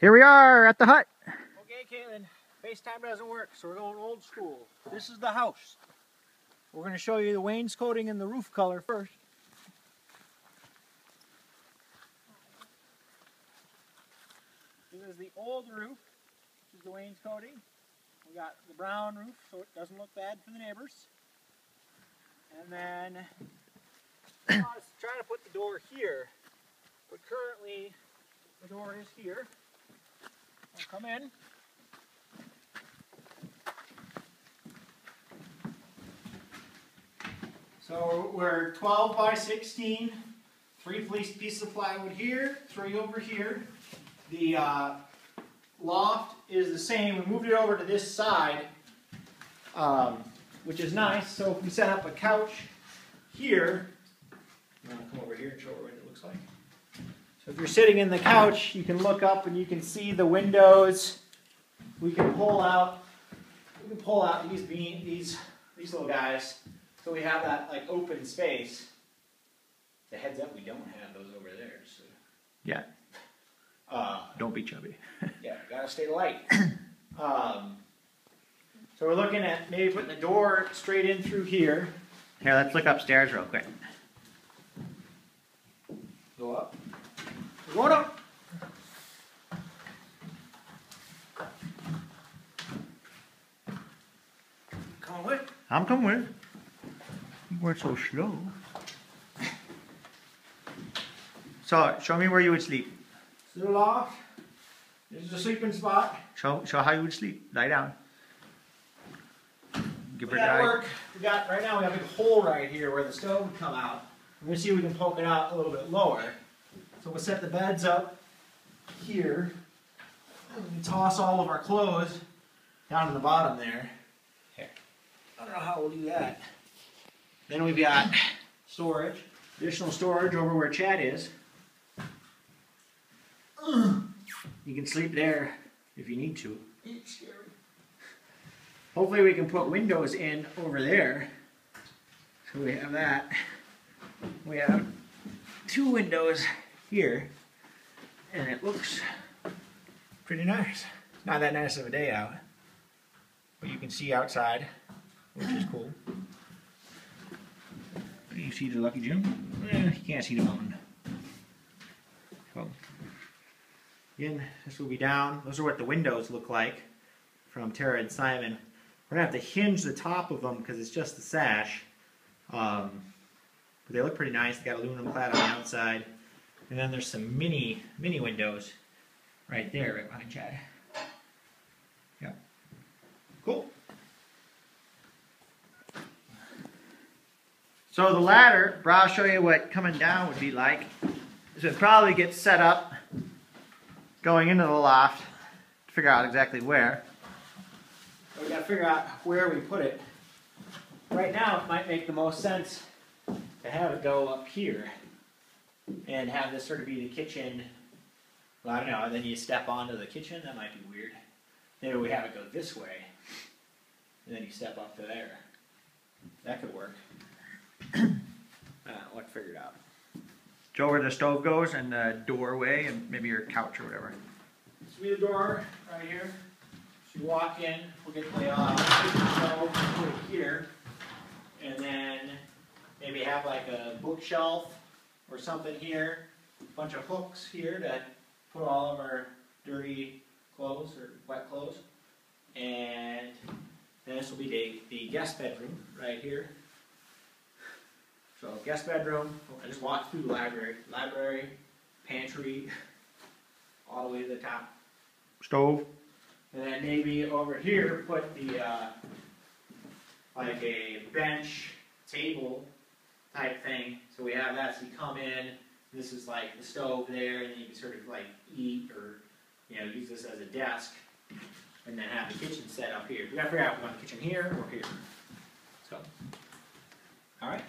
Here we are at the hut. Okay, Caitlin, FaceTime doesn't work, so we're going old school. This is the house. We're going to show you the wainscoting and the roof color first. This is the old roof, which is the wainscoting. We got the brown roof, so it doesn't look bad for the neighbors. And then I was trying to put the door here, but currently the door is here. Come in. So we're 12 by 16, three pieces of plywood here, three over here. The uh, loft is the same. We moved it over to this side, um, which is nice. So if we set up a couch here, I'm going to come over here and show what it looks like. So if you're sitting in the couch, you can look up and you can see the windows. We can pull out, we can pull out these beam, these these little guys, so we have that like open space. The heads up, we don't have those over there. So. Yeah. Uh, don't be chubby. yeah, gotta stay light. Um, so we're looking at maybe putting the door straight in through here. Here, let's look upstairs real quick. Go up. Come with. I'm coming with. You weren't so slow. So, show me where you would sleep. To the loft. This is the sleeping spot. Show, show how you would sleep. Lie down. Give her that work. We got right now. We have a big hole right here where the stove would come out. We're gonna see if we can poke it out a little bit lower. So we'll set the beds up here. And toss all of our clothes down in the bottom there. Here. I don't know how we'll do that. Then we've got storage, additional storage over where Chad is. You can sleep there if you need to. Hopefully we can put windows in over there. So we have that. We have two windows here. And it looks pretty nice. Not that nice of a day out. But you can see outside, which is cool. You see the Lucky Jim? Eh, you can't see the mountain. So, again, this will be down. Those are what the windows look like from Tara and Simon. We're going to have to hinge the top of them because it's just the sash. Um, but they look pretty nice. They got aluminum clad on the outside. And then there's some mini mini windows right there, right behind Chad. Yep. Cool. So the ladder, I'll show you what coming down would be like. So it probably gets set up going into the loft to figure out exactly where. So we got to figure out where we put it. Right now, it might make the most sense to have it go up here and have this sort of be the kitchen. Well, I don't know. And then you step onto the kitchen. That might be weird. Maybe we have it go this way, and then you step up to there. That could work. uh, what to figure it out. Show where the stove goes and the doorway and maybe your couch or whatever. This will be the door right here. So you walk in, we'll get the uh, stove put here, and then maybe have like a bookshelf or something here, a bunch of hooks here to put all of our dirty clothes or wet clothes. And then this will be the, the guest bedroom right here. So guest bedroom, I just walked through the library, library, pantry, all the way to the top. Stove. And then maybe over here put the uh, like a bench, table type thing. So we have that. So you come in, this is like the stove there, and you can sort of like eat or you know use this as a desk, and then have the kitchen set up here. We gotta figure out if we want the kitchen here or here. So, all right.